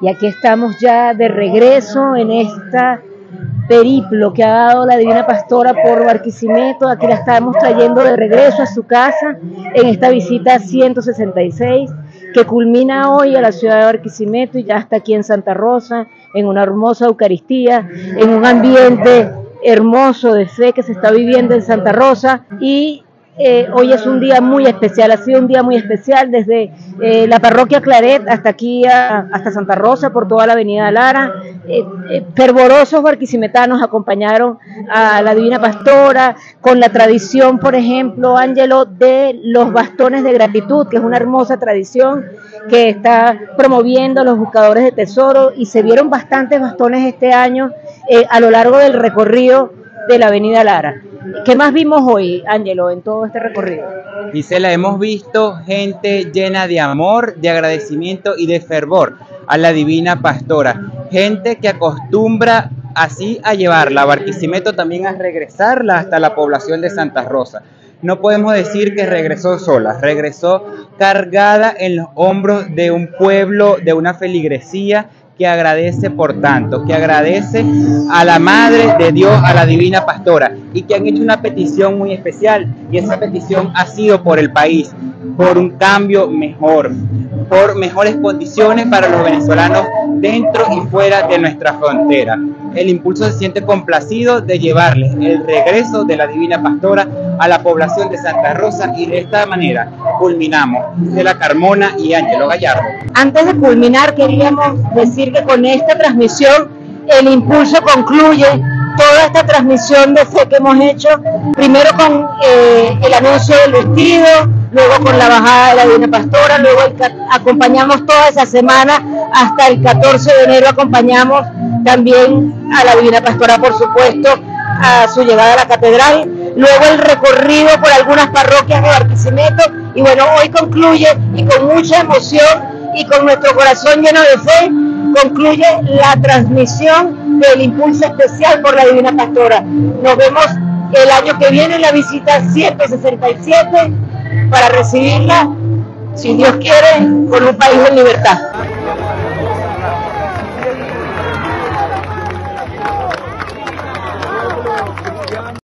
Y aquí estamos ya de regreso en esta periplo que ha dado la Divina Pastora por Barquisimeto. Aquí la estamos trayendo de regreso a su casa en esta visita 166 que culmina hoy a la ciudad de Barquisimeto y ya está aquí en Santa Rosa, en una hermosa Eucaristía, en un ambiente hermoso de fe que se está viviendo en Santa Rosa y eh, hoy es un día muy especial, ha sido un día muy especial desde eh, la parroquia Claret hasta aquí, hasta Santa Rosa, por toda la avenida Lara. Eh, fervorosos barquisimetanos acompañaron a la Divina Pastora con la tradición, por ejemplo, Ángelo, de los bastones de gratitud, que es una hermosa tradición que está promoviendo los buscadores de tesoro y se vieron bastantes bastones este año a lo largo del recorrido de la avenida Lara. ¿Qué más vimos hoy, Ángelo, en todo este recorrido? Gisela, hemos visto gente llena de amor, de agradecimiento y de fervor a la divina pastora. Gente que acostumbra así a llevarla a Barquisimeto, también a regresarla hasta la población de Santa Rosa. No podemos decir que regresó sola, regresó cargada en los hombros de un pueblo, de una feligresía que agradece por tanto, que agradece a la Madre de Dios, a la Divina Pastora, y que han hecho una petición muy especial, y esa petición ha sido por el país, por un cambio mejor, por mejores condiciones para los venezolanos dentro y fuera de nuestra frontera. El impulso se siente complacido de llevarles el regreso de la Divina Pastora a la población de Santa Rosa y de esta manera culminamos. De la Carmona y Ángelo Gallardo. Antes de culminar queríamos decir que con esta transmisión el impulso concluye toda esta transmisión de fe que hemos hecho, primero con eh, el anuncio del vestido, luego con la bajada de la Divina Pastora, luego acompañamos toda esa semana, hasta el 14 de enero acompañamos también a la Divina Pastora, por supuesto, a su llegada a la catedral, luego el recorrido por algunas parroquias de Barquisimeto, y bueno, hoy concluye y con mucha emoción y con nuestro corazón lleno de fe, concluye la transmisión del impulso especial por la Divina Pastora. Nos vemos el año que viene en la visita 167 para recibirla, si Dios quiere, con un país en libertad.